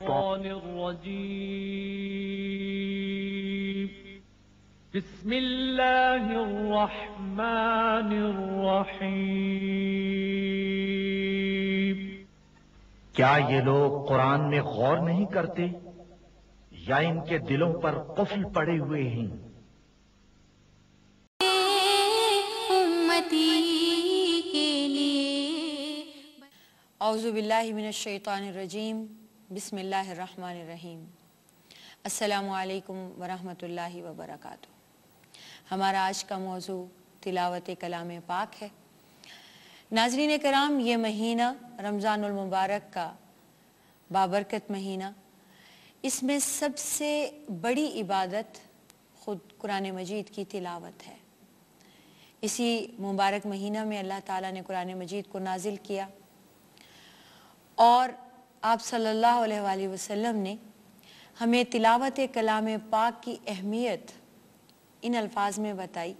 الشيطان الرجيم. بسم الله الرحمن الرحيم. کیا یہ لوگ قرآن میں غور نہیں کرتے؟ یا ان کے دلوں پر قفل پڑے ہوئے ہیں؟ امتی کے لیے۔ اعوذ باللہ من الشیطان الرجیم۔ بسم اللہ الرحمن الرحیم۔ السلام علیکم ورحمۃ اللہ وبرکاتہ۔ ہمارا آج کا موضوع تلاوت کلام پاک ہے۔ ناظرین کرام، یہ مہینہ رمضان المبارک کا بابرکت مہینہ۔ اس میں سب سے بڑی عبادت خود قرآن مجید کی تلاوت ہے۔ اسی مبارک مہینہ میں اللہ تعالیٰ نے قرآن مجید کو نازل کیا۔ اور آپ صلی اللہ علیہ وآلہ وسلم نے ہمیں تلاوت کلام پاک کی اہمیت ان الفاظ میں بتائی۔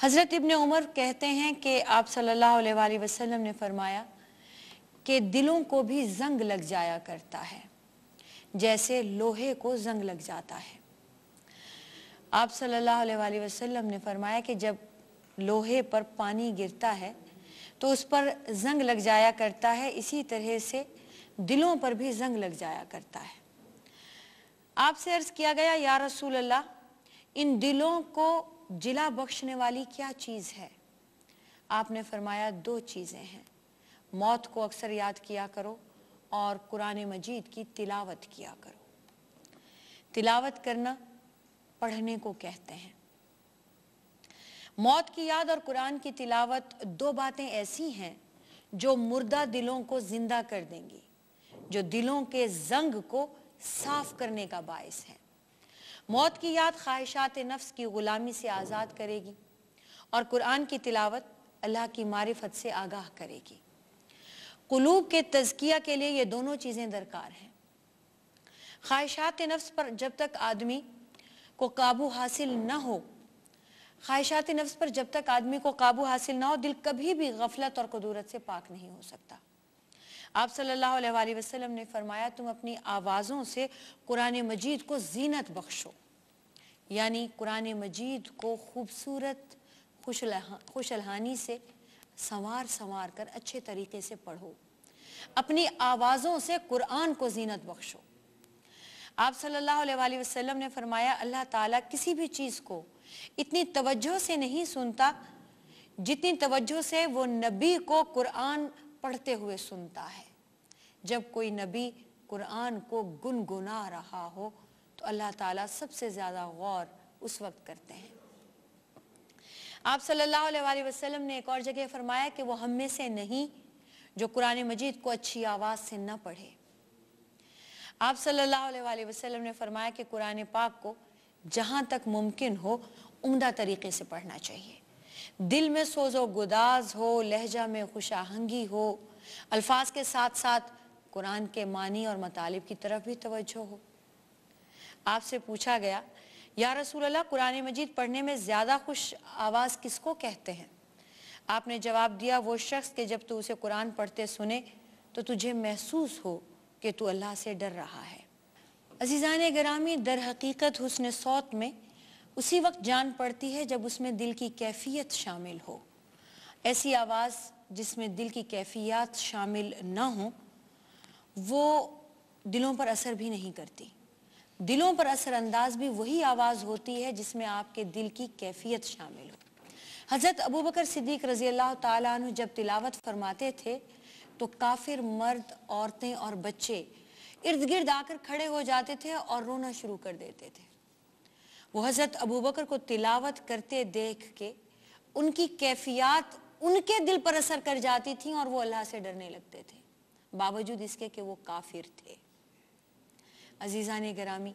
حضرت ابن عمر کہتے ہیں کہ آپ صلی اللہ علیہ وآلہ وسلم نے فرمایا کہ دلوں کو بھی زنگ لگ جایا کرتا ہے، جیسے لوہے کو زنگ لگ جاتا ہے۔ آپ صلی اللہ علیہ وآلہ وسلم نے فرمایا کہ جب لوہے پر پانی گرتا ہے تو اس پر زنگ لگ جایا کرتا ہے، اسی طرح سے دلوں پر بھی زنگ لگ جایا کرتا ہے۔ آپ سے عرض کیا گیا، یا رسول اللہ، ان دلوں کو جلا بخشنے والی کیا چیز ہے؟ آپ نے فرمایا، دو چیزیں ہیں۔ موت کو اکثر یاد کیا کرو اور قرآن مجید کی تلاوت کیا کرو۔ تلاوت کرنا پڑھنے کو کہتے ہیں۔ موت کی یاد اور قرآن کی تلاوت دو باتیں ایسی ہیں جو مردہ دلوں کو زندہ کر دیں گی۔ جو دلوں کے زنگ کو صاف کرنے کا باعث ہے۔ موت کی یاد خواہشات نفس کی غلامی سے آزاد کرے گی اور قرآن کی تلاوت اللہ کی معرفت سے آگاہ کرے گی۔ قلوب کے تزکیہ کے لیے یہ دونوں چیزیں درکار ہیں۔ خواہشات نفس پر جب تک آدمی کو قابو حاصل نہ ہو، خواہشات نفس پر جب تک آدمی کو قابو حاصل نہ ہو، دل کبھی بھی غفلت اور قدورت سے پاک نہیں ہو سکتا۔ آپ صلی اللہ علیہ وآلہ وسلم نے فرمایا، تم اپنی آوازوں سے قرآن مجید کو زینت بخشو۔ یعنی قرآن مجید کو خوبصورت خوش الہانی سے سنوار سنوار کر اچھے طریقے سے پڑھو۔ اپنی آوازوں سے قرآن کو زینت بخشو۔ آپ صلی اللہ علیہ وآلہ وسلم نے فرمایا، اللہ تعالیٰ کسی بھی چیز کو اتنی توجہ سے نہیں سنتا جتنی توجہ سے وہ نبی کو قرآن پڑھتے ہوئے سنتا ہے۔ جب کوئی نبی قرآن کو گنگنا رہا ہو تو اللہ تعالیٰ سب سے زیادہ غور اس وقت کرتے ہیں۔ آپ صلی اللہ علیہ وآلہ وسلم نے ایک اور جگہ فرمایا کہ وہ ہم میں سے نہیں جو قرآن مجید کو اچھی آواز سے نہ پڑھے۔ آپ صلی اللہ علیہ وآلہ وسلم نے فرمایا کہ قرآن پاک کو جہاں تک ممکن ہو عمدہ طریقے سے پڑھنا چاہیے۔ دل میں سوز و گداز ہو، لہجہ میں خوش آہنگی ہو، الفاظ کے ساتھ ساتھ قرآن کے معنی اور مطالب کی طرف بھی توجہ ہو۔ آپ سے پوچھا گیا، یا رسول اللہ، قرآن مجید پڑھنے میں زیادہ خوش آواز کس کو کہتے ہیں؟ آپ نے جواب دیا، وہ شخص کہ جب تو اسے قرآن پڑھتے سنے تو تجھے محسوس ہو کہ تو اللہ سے ڈر رہا ہے۔ عزیزان گرامی، در حقیقت حسن صوت میں اسی وقت جان پڑتی ہے جب اس میں دل کی کیفیت شامل ہو۔ ایسی آواز جس میں دل کی کیفیات شامل نہ ہوں، وہ دلوں پر اثر بھی نہیں کرتی۔ دلوں پر اثر انداز بھی وہی آواز ہوتی ہے جس میں آپ کے دل کی کیفیت شامل ہو۔ حضرت ابو بکر صدیق رضی اللہ تعالیٰ عنہ جب تلاوت فرماتے تھے تو کافر مرد، عورتیں اور بچے ارد گرد آ کر کھڑے ہو جاتے تھے اور رونا شروع کر دیتے تھے۔ وہ حضرت ابو بکر کو تلاوت کرتے دیکھ کے ان کی کیفیات ان کے دل پر اثر کر جاتی تھیں اور وہ اللہ سے ڈرنے لگتے تھے۔ باوجود اس کے کہ وہ کافر تھے۔ عزیزان گرامی،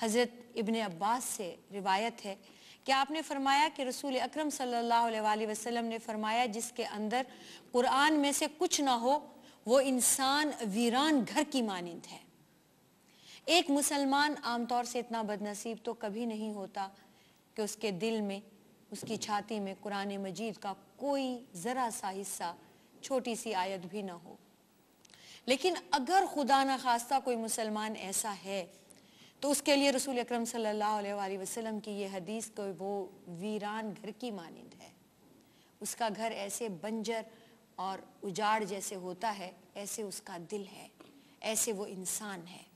حضرت ابن عباس سے روایت ہے کہ آپ نے فرمایا کہ رسول اکرم صلی اللہ علیہ وآلہ وسلم نے فرمایا جس کے اندر قرآن میں سے کچھ نہ ہو، وہ انسان ویران گھر کی مانند ہے۔ ایک مسلمان عام طور سے اتنا بدنصیب تو کبھی نہیں ہوتا کہ اس کے دل میں، اس کی چھاتی میں قرآن مجید کا کوئی ذرا سا حصہ، چھوٹی سی آیت بھی نہ ہو۔ لیکن اگر خدا نخواستہ کوئی مسلمان ایسا ہے، تو اس کے لیے رسول اکرم صلی اللہ علیہ وآلہ وسلم کی یہ حدیث کو وہ ویران گھر کی مانند ہے۔ اس کا گھر ایسے بنجر اور اجاڑ جیسے ہوتا ہے، ایسے اس کا دل ہے، ایسے وہ انسان ہے۔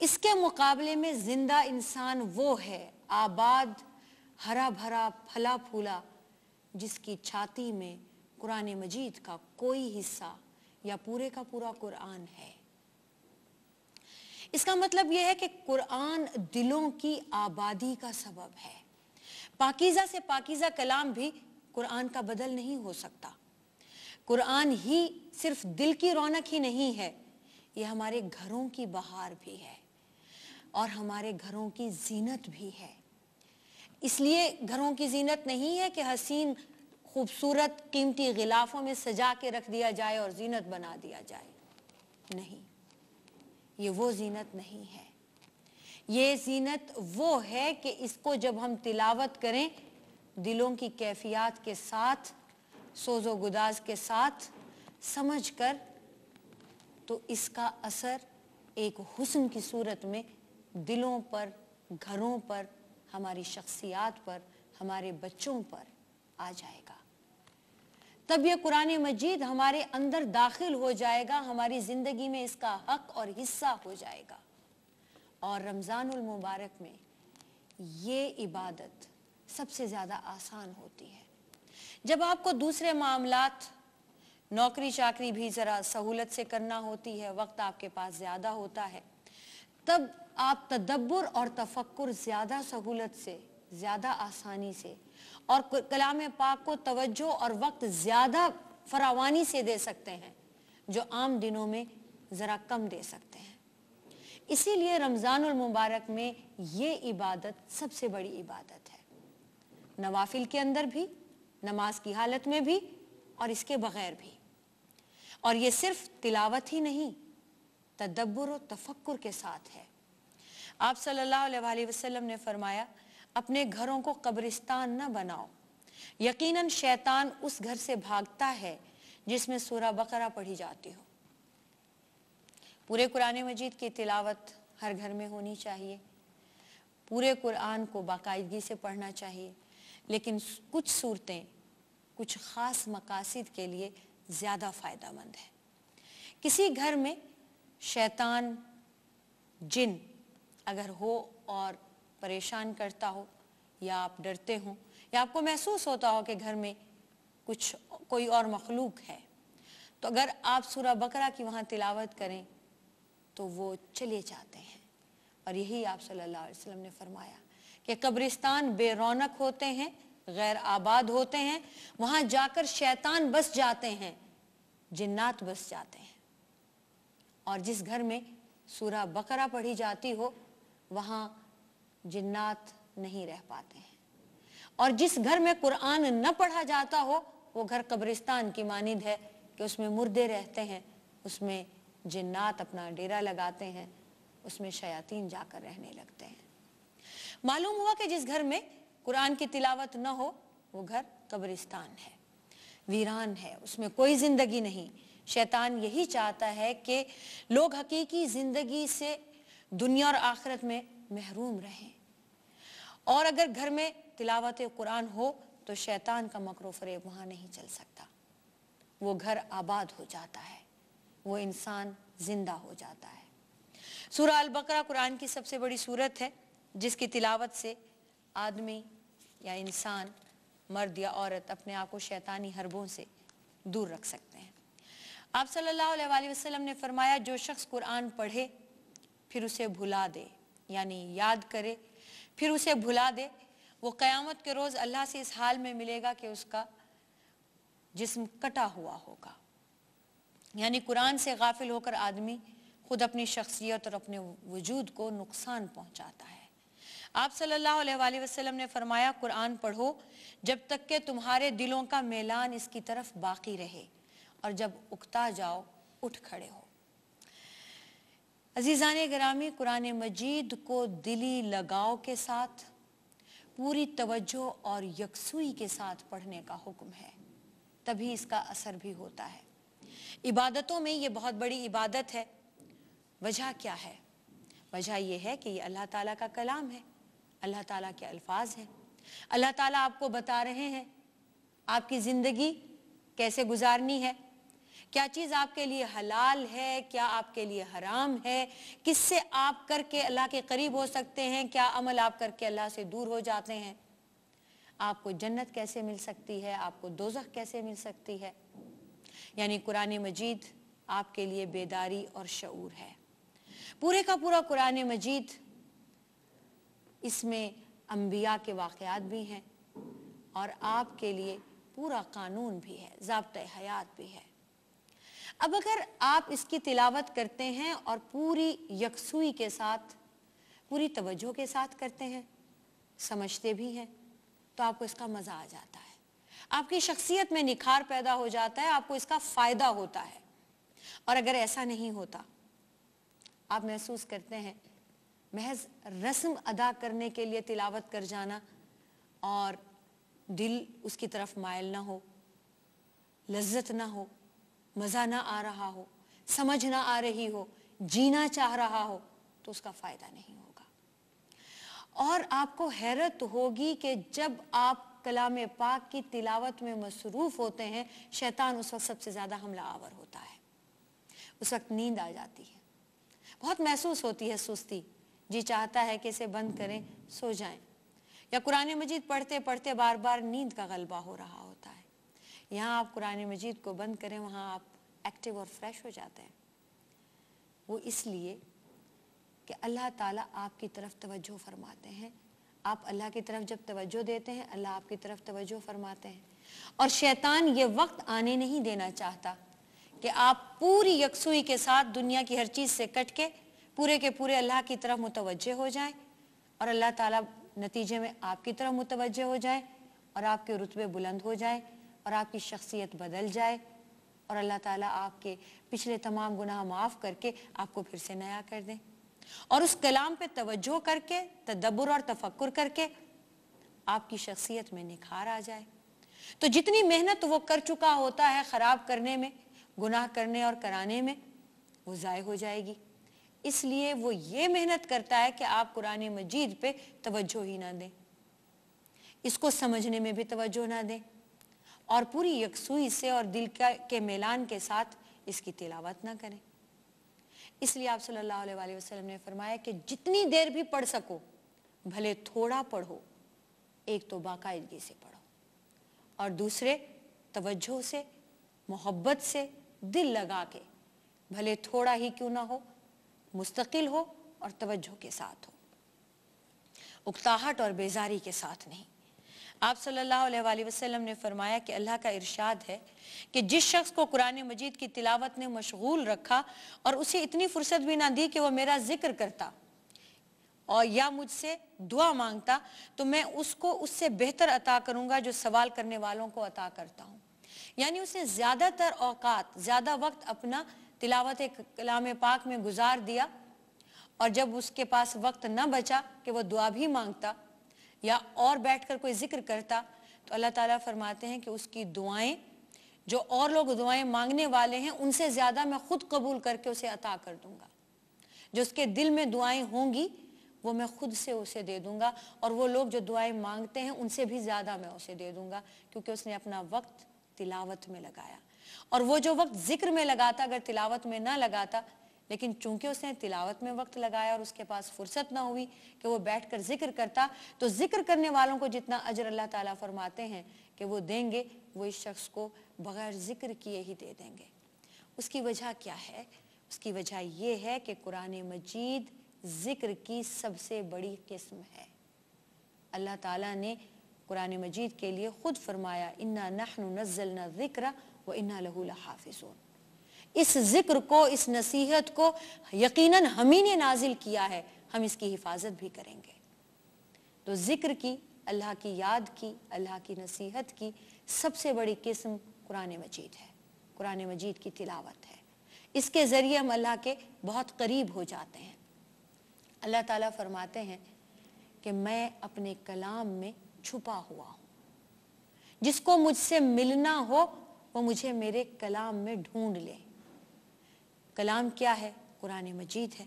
اس کے مقابلے میں زندہ انسان وہ ہے، آباد، ہرا بھرا، پھلا پھولا، جس کی چھاتی میں قرآن مجید کا کوئی حصہ یا پورے کا پورا قرآن ہے۔ اس کا مطلب یہ ہے کہ قرآن دلوں کی آبادی کا سبب ہے۔ پاکیزہ سے پاکیزہ کلام بھی قرآن کا بدل نہیں ہو سکتا۔ قرآن ہی صرف دل کی رونق ہی نہیں ہے، یہ ہمارے گھروں کی بہار بھی ہے۔ اور ہمارے گھروں کی زینت بھی ہے۔ اس لیے گھروں کی زینت نہیں ہے کہ حسین خوبصورت قیمتی غلافوں میں سجا کے رکھ دیا جائے اور زینت بنا دیا جائے۔ نہیں، یہ وہ زینت نہیں ہے۔ یہ زینت وہ ہے کہ اس کو جب ہم تلاوت کریں، دلوں کی کیفیات کے ساتھ، سوز و گداز کے ساتھ سمجھ کر، تو اس کا اثر ایک حسن کی صورت میں دلوں پر، گھروں پر، ہماری شخصیات پر، ہمارے بچوں پر آ جائے گا۔ تب یہ قرآن مجید ہمارے اندر داخل ہو جائے گا، ہماری زندگی میں اس کا حق اور حصہ ہو جائے گا۔ اور رمضان المبارک میں یہ عبادت سب سے زیادہ آسان ہوتی ہے۔ جب آپ کو دوسرے معاملات، نوکری چاکری بھی ذرا سہولت سے کرنا ہوتی ہے، وقت آپ کے پاس زیادہ ہوتا ہے، تب آپ تدبر اور تفکر زیادہ سہولت سے، زیادہ آسانی سے اور کلام پاک کو توجہ اور وقت زیادہ فراوانی سے دے سکتے ہیں، جو عام دنوں میں ذرا کم دے سکتے ہیں۔ اسی لیے رمضان المبارک میں یہ عبادت سب سے بڑی عبادت ہے۔ نوافل کے اندر بھی، نماز کی حالت میں بھی اور اس کے بغیر بھی۔ اور یہ صرف تلاوت ہی نہیں، تدبر و تفکر کے ساتھ ہے۔ آپ صلی اللہ علیہ وسلم نے فرمایا، اپنے گھروں کو قبرستان نہ بناؤ۔ یقیناً شیطان اس گھر سے بھاگتا ہے جس میں سورہ بقرہ پڑھی جاتی ہو۔ پورے قرآن مجید کی تلاوت ہر گھر میں ہونی چاہیے۔ پورے قرآن کو باقاعدگی سے پڑھنا چاہیے۔ لیکن کچھ صورتیں، کچھ خاص مقاصد کے لیے زیادہ فائدہ مند ہے کسی گھر میں شیطان، جن اگر ہو اور پریشان کرتا ہو یا آپ ڈرتے ہوں یا آپ کو محسوس ہوتا ہو کہ گھر میں کچھ کوئی اور مخلوق ہے، تو اگر آپ سورہ بقرہ کی وہاں تلاوت کریں تو وہ چلے جاتے ہیں۔ اور یہی آپ صلی اللہ علیہ وسلم نے فرمایا کہ قبرستان بے رونق ہوتے ہیں، غیر آباد ہوتے ہیں، وہاں جا کر شیطان بس جاتے ہیں، جنات بس جاتے ہیں۔ اور جس گھر میں سورہ بقرہ پڑھی جاتی ہو وہاں جنات نہیں رہ پاتے ہیں۔ اور جس گھر میں قرآن نہ پڑھا جاتا ہو، وہ گھر قبرستان کی مانند ہے کہ اس میں مردے رہتے ہیں، اس میں جنات اپنا ڈیرا لگاتے ہیں، اس میں شیاطین جا کر رہنے لگتے ہیں۔ معلوم ہوا کہ جس گھر میں قرآن کی تلاوت نہ ہو، وہ گھر قبرستان ہے، ویران ہے، اس میں کوئی زندگی نہیں۔ شیطان یہی چاہتا ہے کہ لوگ حقیقی زندگی سے دنیا اور آخرت میں محروم رہیں۔ اور اگر گھر میں تلاوت قرآن ہو تو شیطان کا مکر و فریب وہاں نہیں چل سکتا۔ وہ گھر آباد ہو جاتا ہے، وہ انسان زندہ ہو جاتا ہے۔ سورہ البقرہ قرآن کی سب سے بڑی صورت ہے، جس کی تلاوت سے آدمی یا انسان، مرد یا عورت اپنے آپ کو شیطانی حربوں سے دور رکھ سکتے ہیں۔ آپ صلی اللہ علیہ وآلہ وسلم نے فرمایا، جو شخص قرآن پڑھے پھر اسے بھلا دے یعنی یاد کرے، پھر اسے بھلا دے۔ وہ قیامت کے روز اللہ سے اس حال میں ملے گا کہ اس کا جسم کٹا ہوا ہوگا۔ یعنی قرآن سے غافل ہو کر آدمی خود اپنی شخصیت اور اپنے وجود کو نقصان پہنچاتا ہے۔ آپ صلی اللہ علیہ وآلہ وسلم نے فرمایا، قرآن پڑھو، جب تک کہ تمہارے دلوں کا میلان اس کی طرف باقی رہے اور جب اکتا جاؤ، اٹھ کھڑے ہو۔ عزیزان گرامی، قرآن مجید کو دلی لگاؤ کے ساتھ، پوری توجہ اور یکسوئی کے ساتھ پڑھنے کا حکم ہے۔ تبھی اس کا اثر بھی ہوتا ہے۔ عبادتوں میں یہ بہت بڑی عبادت ہے۔ وجہ کیا ہے؟ وجہ یہ ہے کہ یہ اللہ تعالیٰ کا کلام ہے۔ اللہ تعالیٰ کے الفاظ ہیں۔ اللہ تعالیٰ آپ کو بتا رہے ہیں۔ آپ کی زندگی کیسے گزارنی ہے؟ کیا چیز آپ کے لیے حلال ہے؟ کیا آپ کے لیے حرام ہے؟ کس سے آپ کر کے اللہ کے قریب ہو سکتے ہیں؟ کیا عمل آپ کر کے اللہ سے دور ہو جاتے ہیں؟ آپ کو جنت کیسے مل سکتی ہے؟ آپ کو دوزخ کیسے مل سکتی ہے؟ یعنی قرآن مجید آپ کے لیے بیداری اور شعور ہے۔ پورے کا پورا قرآن مجید اس میں انبیاء کے واقعات بھی ہیں اور آپ کے لیے پورا قانون بھی ہے، ضابطۂ حیات بھی ہے۔ اب اگر آپ اس کی تلاوت کرتے ہیں اور پوری یکسوئی کے ساتھ، پوری توجہ کے ساتھ کرتے ہیں، سمجھتے بھی ہیں، تو آپ کو اس کا مزہ آ جاتا ہے۔ آپ کی شخصیت میں نکھار پیدا ہو جاتا ہے، آپ کو اس کا فائدہ ہوتا ہے۔ اور اگر ایسا نہیں ہوتا، آپ محسوس کرتے ہیں، محض رسم ادا کرنے کے لیے تلاوت کر جانا اور دل اس کی طرف مائل نہ ہو، لذت نہ ہو مزہ نہ آ رہا ہو، سمجھ نہ آ رہی ہو، جینا چاہ رہا ہو، تو اس کا فائدہ نہیں ہوگا۔ اور آپ کو حیرت ہوگی کہ جب آپ کلام پاک کی تلاوت میں مصروف ہوتے ہیں، شیطان اس وقت سب سے زیادہ حملہ آور ہوتا ہے۔ اس وقت نیند آ جاتی ہے۔ بہت محسوس ہوتی ہے سستی۔ جی چاہتا ہے کہ اسے بند کریں، سو جائیں۔ یا قرآن مجید پڑھتے پڑھتے بار بار نیند کا غلبہ ہو رہا ہوتا ہے یہاں آپ قرآن مجید کو بند کریں، وہاں آپ ایکٹیو اور فریش ہو جاتے ہیں۔ وہ اس لیے کہ اللہ تعالیٰ آپ کی طرف توجہ فرماتے ہیں۔ آپ اللہ کی طرف جب توجہ دیتے ہیں، اللہ آپ کی طرف توجہ فرماتے ہیں۔ اور شیطان یہ وقت آنے نہیں دینا چاہتا کہ آپ پوری یکسوئی کے ساتھ دنیا کی ہر چیز سے کٹ کے پورے کے پورے اللہ کی طرف متوجہ ہو جائیں اور اللہ تعالیٰ نتیجے میں آپ کی طرف متوجہ ہو جائے اور آپ کے رتبے بلند ہو جائے اور آپ کی شخصیت بدل جائے اور اللہ تعالیٰ آپ کے پچھلے تمام گناہ معاف کر کے آپ کو پھر سے نیا کر دیں اور اس کلام پہ توجہ کر کے، تدبر اور تفکر کر کے آپ کی شخصیت میں نکھار آ جائے۔ تو جتنی محنت وہ کر چکا ہوتا ہے خراب کرنے میں، گناہ کرنے اور کرانے میں، وہ ضائع ہو جائے گی۔ اس لیے وہ یہ محنت کرتا ہے کہ آپ قرآن مجید پہ توجہ ہی نہ دیں۔ اس کو سمجھنے میں بھی توجہ نہ دیں۔ اور پوری یکسوئی سے اور دل کے میلان کے ساتھ اس کی تلاوت نہ کریں۔ اس لیے آپ صلی اللہ علیہ وسلم نے فرمایا کہ جتنی دیر بھی پڑھ سکو، بھلے تھوڑا پڑھو، ایک تو باقاعدگی سے پڑھو۔ اور دوسرے، توجہ سے، محبت سے دل لگا کے، بھلے تھوڑا ہی کیوں نہ ہو، مستقل ہو اور توجہ کے ساتھ ہو۔ اکتاہٹ اور بیزاری کے ساتھ نہیں۔ آپ صلی اللہ علیہ وآلہ وسلم نے فرمایا کہ اللہ کا ارشاد ہے کہ جس شخص کو قرآن مجید کی تلاوت نے مشغول رکھا اور اسے اتنی فرصت بھی نہ دی کہ وہ میرا ذکر کرتا اور یا مجھ سے دعا مانگتا، تو میں اس کو، اس سے بہتر عطا کروں گا جو سوال کرنے والوں کو عطا کرتا ہوں۔ یعنی اس نے زیادہ تر اوقات، زیادہ وقت اپنا تلاوت کلام پاک میں گزار دیا اور جب اس کے پاس وقت نہ بچا کہ وہ دعا بھی مانگتا یا اور بیٹھ کر کوئی ذکر کرتا، تو اللہ تعالیٰ فرماتے ہیں کہ اس کی دعائیں، جو اور لوگ دعائیں مانگنے والے ہیں، ان سے زیادہ میں خود قبول کر کے اسے عطا کر دوں گا۔ جو اس کے دل میں دعائیں ہوں گی، وہ میں خود سے اسے دے دوں گا، اور وہ لوگ جو دعائیں مانگتے ہیں، ان سے بھی زیادہ میں اسے دے دوں گا، کیونکہ اس نے اپنا وقت تلاوت میں لگایا۔ اور وہ جو وقت ذکر میں لگاتا، اگر تلاوت میں نہ لگاتا لیکن چونکہ اس نے تلاوت میں وقت لگایا اور اس کے پاس فرصت نہ ہوئی کہ وہ بیٹھ کر ذکر کرتا، تو ذکر کرنے والوں کو جتنا اجر اللہ تعالیٰ فرماتے ہیں کہ وہ دیں گے، وہ اس شخص کو بغیر ذکر کیے ہی دے دیں گے۔ اس کی وجہ کیا ہے؟ اس کی وجہ یہ ہے کہ قرآن مجید ذکر کی سب سے بڑی قسم ہے۔ اللہ تعالیٰ نے قرآن مجید کے لیے خود فرمایا، انا نحن نزلنا ذکر و انا لہو لحافظون اس ذکر کو، اس نصیحت کو یقیناً ہم ہی نے نازل کیا ہے، ہم اس کی حفاظت بھی کریں گے۔ تو ذکر کی، اللہ کی یاد کی، اللہ کی نصیحت کی سب سے بڑی قسم قرآن مجید ہے۔ قرآن مجید کی تلاوت ہے۔ اس کے ذریعے ہم اللہ کے بہت قریب ہو جاتے ہیں۔ اللہ تعالیٰ فرماتے ہیں کہ میں اپنے کلام میں چھپا ہوا ہوں۔ جس کو مجھ سے ملنا ہو، وہ مجھے میرے کلام میں ڈھونڈ لے۔ کلام کیا ہے؟ قرآن مجید ہے۔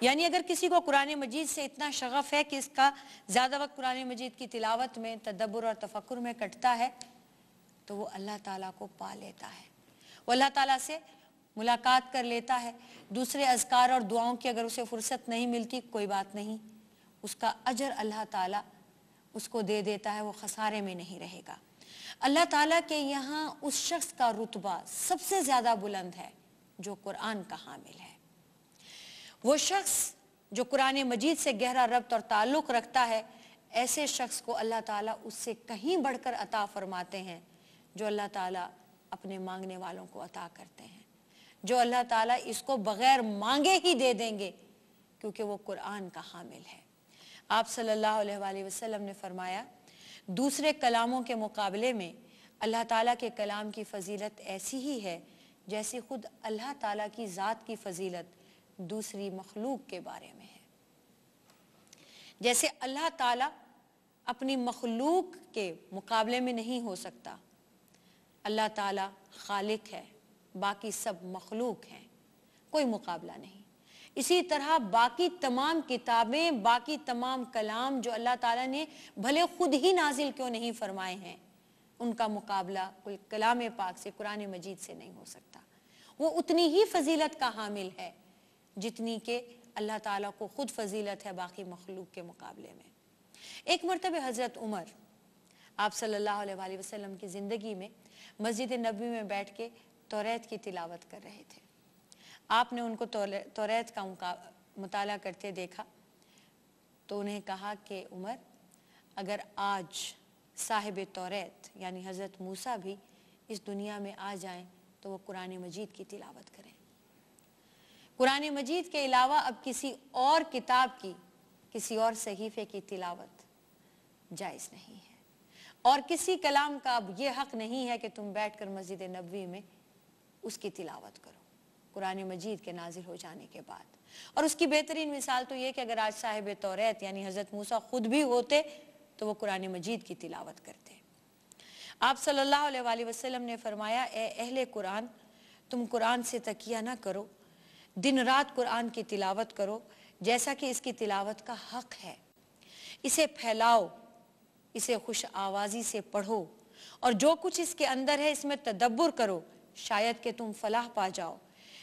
یعنی اگر کسی کو قرآن مجید سے اتنا شغف ہے کہ اس کا زیادہ وقت قرآن مجید کی تلاوت میں، تدبر اور تفکر میں کٹتا ہے، تو وہ اللہ تعالیٰ کو پا لیتا ہے۔ وہ اللہ تعالیٰ سے ملاقات کر لیتا ہے۔ دوسرے اذکار اور دعاؤں کی اگر اسے فرصت نہیں ملتی، کوئی بات نہیں۔ اس کا اجر اللہ تعالیٰ اس کو دے دیتا ہے، وہ خسارے میں نہیں رہے گا۔ اللہ تعالیٰ کے یہاں اس شخص کا رتبہ سب سے زیادہ بلند ہے۔ جو قرآن کا حامل ہے۔ وہ شخص جو قرآن مجید سے گہرا ربط اور تعلق رکھتا ہے، ایسے شخص کو اللہ تعالیٰ اس سے کہیں بڑھ کر عطا فرماتے ہیں جو اللہ تعالیٰ اپنے مانگنے والوں کو عطا کرتے ہیں۔ جو اللہ تعالیٰ اس کو بغیر مانگے ہی دے دیں گے، کیونکہ وہ قرآن کا حامل ہے۔ آپ صلی اللہ علیہ وآلہ وسلم نے فرمایا، دوسرے کلاموں کے مقابلے میں اللہ تعالیٰ کے کلام کی فضیلت ایسی ہی ہے جیسی خود اللہ تعالیٰ کی ذات کی فضیلت دوسری مخلوق کے بارے میں ہے۔ جیسے اللہ تعالیٰ اپنی مخلوق کے مقابلے میں نہیں ہو سکتا، اللہ تعالیٰ خالق ہے، باقی سب مخلوق ہیں، کوئی مقابلہ نہیں۔ اسی طرح باقی تمام کتابیں، باقی تمام کلام جو اللہ تعالیٰ نے بھلے خود ہی نازل کیوں نہیں فرمائے ہیں ان کا مقابلہ کوئی کلام پاک سے، قرآن مجید سے نہیں ہو سکتا۔ وہ اتنی ہی فضیلت کا حامل ہے جتنی کہ اللہ تعالیٰ کو خود فضیلت ہے باقی مخلوق کے مقابلے میں۔ ایک مرتبہ حضرت عمر، آپ صلی اللہ علیہ وآلہ وسلم کی زندگی میں مسجد نبی میں بیٹھ کے توریت کی تلاوت کر رہے تھے۔ آپ نے ان کو توریت کا مطالعہ کرتے دیکھا تو انہیں کہا کہ عمر، اگر آج صاحب توریت یعنی حضرت موسیٰ بھی اس دنیا میں آ جائیں تو وہ قرآن مجید کی تلاوت کریں۔ قرآن مجید کے علاوہ اب کسی اور کتاب کی، کسی اور صحیفے کی تلاوت جائز نہیں ہے۔ اور کسی کلام کا اب یہ حق نہیں ہے کہ تم بیٹھ کر مسجد نبوی میں اس کی تلاوت کرو۔ قرآن مجید کے نازل ہو جانے کے بعد۔ اور اس کی بہترین مثال تو یہ کہ اگر آج صاحب توریت یعنی حضرت موسیٰ خود بھی ہوتے تو وہ قرآن مجید کی تلاوت کرتے آپ صلی اللہ علیہ وآلہ وسلم نے فرمایا، اے اہل قرآن، تم قرآن سے تکیہ نہ کرو۔ دن رات قرآن کی تلاوت کرو، جیسا کہ اس کی تلاوت کا حق ہے۔ اسے پھیلاؤ، اسے خوش آوازی سے پڑھو۔ اور جو کچھ اس کے اندر ہے، اس میں تدبر کرو۔ شاید کہ تم فلاح پا جاؤ۔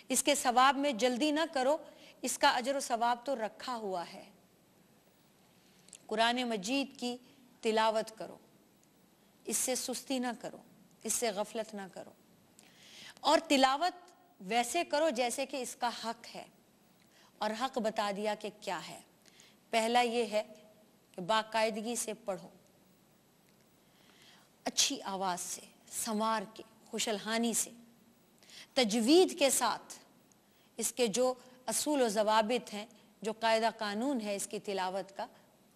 اس کے ثواب میں جلدی نہ کرو۔ اس کا اجر و ثواب تو رکھا ہوا ہے۔ قرآن مجید کی تلاوت کرو۔ اس سے سستی نہ کرو، اس سے غفلت نہ کرو۔ اور تلاوت ویسے کرو جیسے کہ اس کا حق ہے۔ اور حق بتا دیا کہ کیا ہے۔ پہلا یہ ہے کہ باقاعدگی سے پڑھو۔ اچھی آواز سے، سنوار کے خوشلہانی سے۔ تجوید کے ساتھ اس کے جو اصول و ضوابط ہیں، جو قاعدہ قانون ہے اس کی تلاوت کا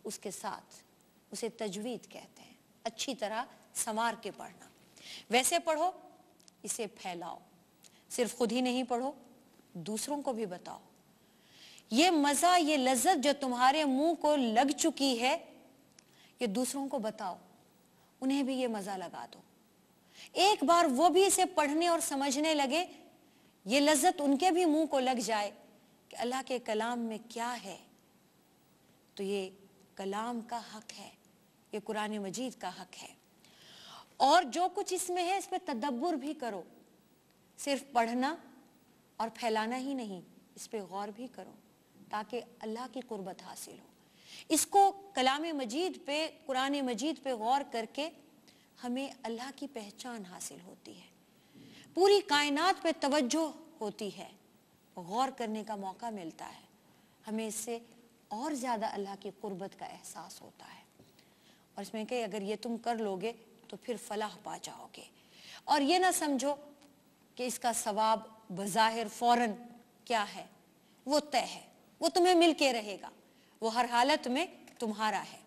اس کے ساتھ، اسے تجوید کہتے ہیں۔ اچھی طرح سنوار کے پڑھنا۔ ویسے پڑھو، اسے پھیلاؤ۔ صرف خود ہی نہیں پڑھو، دوسروں کو بھی بتاؤ۔ یہ مزہ، یہ لذت جو تمہارے منہ کو لگ چکی ہے، یہ دوسروں کو بتاؤ۔ انہیں بھی یہ مزہ لگا دو۔ ایک بار وہ بھی اسے پڑھنے اور سمجھنے لگے، یہ لذت ان کے بھی منہ کو لگ جائے کہ اللہ کے کلام میں کیا ہے۔ تو یہ کلام کا حق ہے، یہ قرآن مجید کا حق ہے۔ اور جو کچھ اس میں ہے، اس پہ تدبر بھی کرو۔ صرف پڑھنا اور پھیلانا ہی نہیں، اس پہ غور بھی کرو تاکہ اللہ کی قربت حاصل ہو۔ اس کو کلام مجید پہ، قرآن مجید پہ غور کر کے ہمیں اللہ کی پہچان حاصل ہوتی ہے۔ پوری کائنات پہ توجہ ہوتی ہے، غور کرنے کا موقع ملتا ہے۔ ہمیں اس سے اور زیادہ اللہ کی قربت کا احساس ہوتا ہے۔ اور اس میں کہ اگر یہ تم کر لوگے تو پھر فلاح پا جاؤ گے اور یہ نہ سمجھو کہ اس کا ثواب بظاہر فوراً کیا ہے۔ وہ طے ہے، وہ تمہیں مل کے رہے گا۔ وہ ہر حالت میں تمہارا ہے۔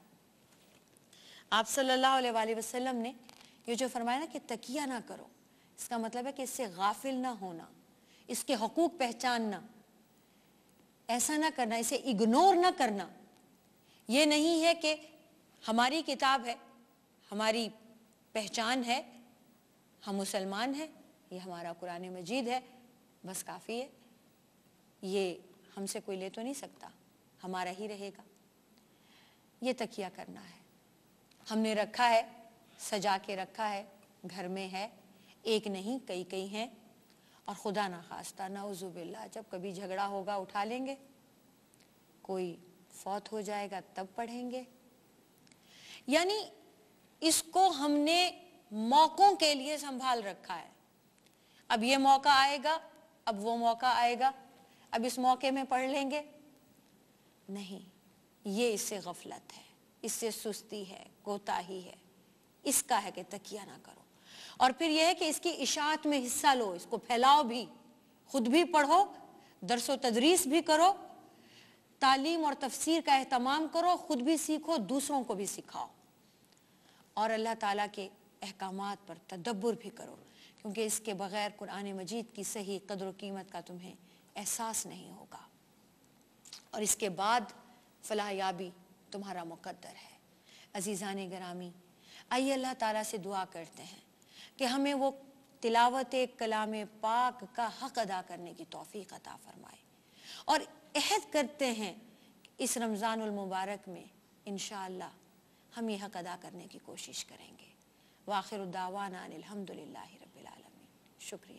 آپ صلی اللہ علیہ وآلہ وسلم نے یہ جو فرمایا نا کہ تکیہ نہ کرو، اس کا مطلب ہے کہ اس سے غافل نہ ہونا، اس کے حقوق پہچاننا۔ ایسا نہ کرنا، اسے اگنور نہ کرنا۔ یہ نہیں ہے کہ ہماری کتاب ہے، ہماری پہچان ہے، ہم مسلمان ہیں، یہ ہمارا قرآن مجید ہے، بس کافی ہے۔ یہ ہم سے کوئی لے تو نہیں سکتا، ہمارا ہی رہے گا۔ یہ تکیہ کرنا ہے۔ ہم نے رکھا ہے، سجا کے رکھا ہے، گھر میں ہے، ایک نہیں، کئی کئی ہیں۔ اور خدا نہ خواستہ، نعوذ باللہ، جب کبھی جھگڑا ہوگا اٹھا لیں گے، کوئی فوت ہو جائے گا تب پڑھیں گے۔ یعنی اس کو ہم نے موقعوں کے لیے سنبھال رکھا ہے۔ اب یہ موقع آئے گا، اب وہ موقع آئے گا، اب اس موقع میں پڑھ لیں گے۔ نہیں، یہ اس سے غفلت ہے، اس سے سستی ہے، کوتاہی ہے۔ اس کا ہے کہ تکیہ نہ کرو۔ اور پھر یہ ہے کہ اس کی اشاعت میں حصہ لو، اس کو پھیلاؤ بھی۔ خود بھی پڑھو، درس و تدریس بھی کرو، تعلیم اور تفسیر کا اہتمام کرو، خود بھی سیکھو، دوسروں کو بھی سکھاؤ۔ اور اللہ تعالیٰ کے احکامات پر تدبر بھی کرو، کیونکہ اس کے بغیر قرآن مجید کی صحیح قدر و قیمت کا تمہیں احساس نہیں ہوگا۔ اور اس کے بعد فلاح یابی تمہارا مقدر ہے۔ عزیزان گرامی، آئیے اللہ تعالیٰ سے دعا کرتے ہیں۔ کہ ہمیں وہ تلاوت کلام پاک کا حق ادا کرنے کی توفیق عطا فرمائے۔ اور عہد کرتے ہیں اس رمضان المبارک میں انشاءاللہ ہم یہ حق ادا کرنے کی کوشش کریں گے۔ واخر الدعوانا ان الحمدللہ رب العالمین۔ شکریہ۔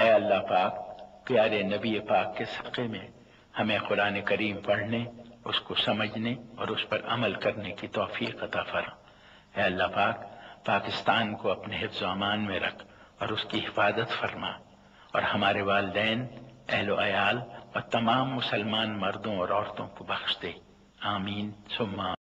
اے اللہ پاک، پیارے نبی پاک کے صدقے میں ہمیں قرآن کریم پڑھنے، اس کو سمجھنے اور اس پر عمل کرنے کی توفیق عطا فرما۔ اے اللہ پاک، پاکستان کو اپنے حفظ و امان میں رکھ اور اس کی حفاظت فرما اور ہمارے والدین، اہل و عیال اور تمام مسلمان مردوں اور عورتوں کو بخش دے۔ آمین۔ ثم